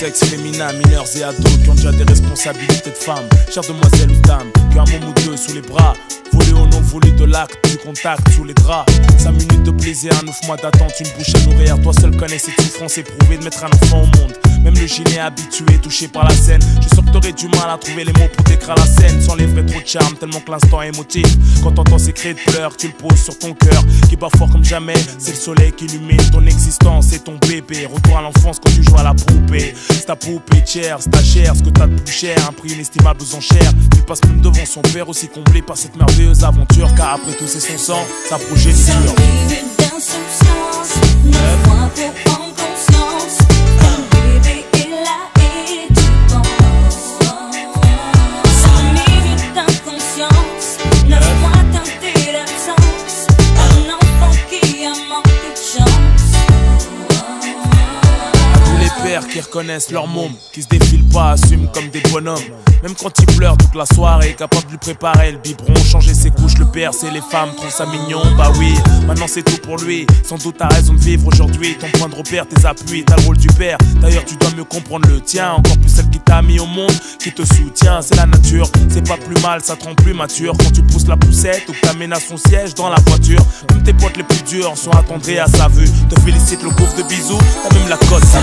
sexe féminin, mineurs et ados qui ont déjà des responsabilités de femmes, chères demoiselles ou dames, qui ont un moment ou deux sous les bras, non de l'acte, du contact sous les draps. 5 minutes de plaisir, 9 mois d'attente, une bouche à nourrir. Toi seul connais cette souffrance éprouvée de mettre un enfant au monde. Même le gilet habitué, touché par la scène. Je sens que t'aurais du mal à trouver les mots pour décrire la scène. Sans les vrais trop de charme, tellement que l'instant est émotif. Quand t'entends ces cris de pleurs, tu le poses sur ton cœur, qui bat fort comme jamais. C'est le soleil qui illumine ton existence et ton bébé. Retour à l'enfance quand tu joues à la poupée. C'est ta poupée chère, c'est ta chair, ce que t'as de plus cher. Un prix inestimable aux enchères. Il passe même devant son père, aussi comblé par cette merveilleuse Car après tout, c'est son sang, sa progéniture. Qui reconnaissent leur môme, qui se défilent pas, assument comme des bonhommes. Même quand il pleure toute la soirée, capable de lui préparer le biberon, changer ses couches, le c'est les femmes, trouvent ça mignon, bah oui, maintenant c'est tout pour lui. Sans doute t'as raison de vivre aujourd'hui, ton point de repère, tes appuis, t'as le rôle du père. D'ailleurs, tu dois mieux comprendre le tien, encore plus celle qui t'a mis au monde, qui te soutient, c'est la nature, c'est pas plus mal, ça te rend plus mature. Quand tu pousses la poussette ou que à son siège dans la voiture, même tes potes les plus durs sont attendris à sa vue. Te félicite le pauvre de bisous, t'as même la cote, ça.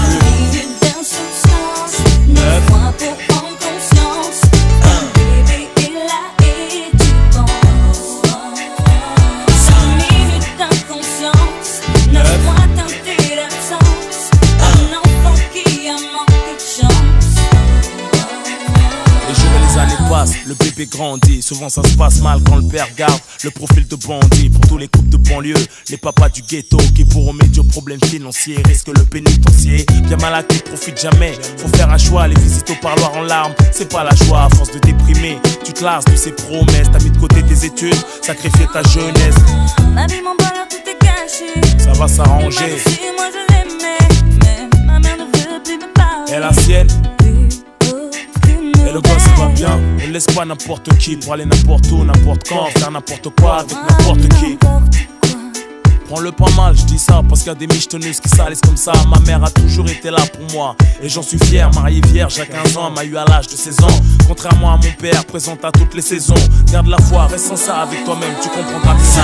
Bébé grandit. Souvent ça se passe mal quand le père garde le profil de bandit. Pour tous les couples de banlieue, les papas du ghetto qui pour remédier aux problèmes financiers risquent le pénitencier. Bien mal à qui profite jamais. Faut faire un choix, les visites au parloir en larmes, c'est pas la joie. À force de déprimer, tu te lasses de ces promesses. T'as mis de côté tes études, sacrifié ta jeunesse. Ma vie, mon bonheur, tout est gâché. Ça va s'arranger. moi je l'aimais. Mais ma mère ne veut plus me parler. Et la sienne, laisse pas n'importe qui pour aller n'importe où, n'importe quand, faire n'importe quoi avec n'importe qui. Prends-le pas mal, je dis ça parce qu'il y a des michetonneuses qui salissent comme ça. Ma mère a toujours été là pour moi et j'en suis fier. Mariée vierge à 15 ans, m'a eu à l'âge de 16 ans. Contrairement à mon père, présente à toutes les saisons. Garde la foi, reste sans ça avec toi-même, tu comprendras que c'est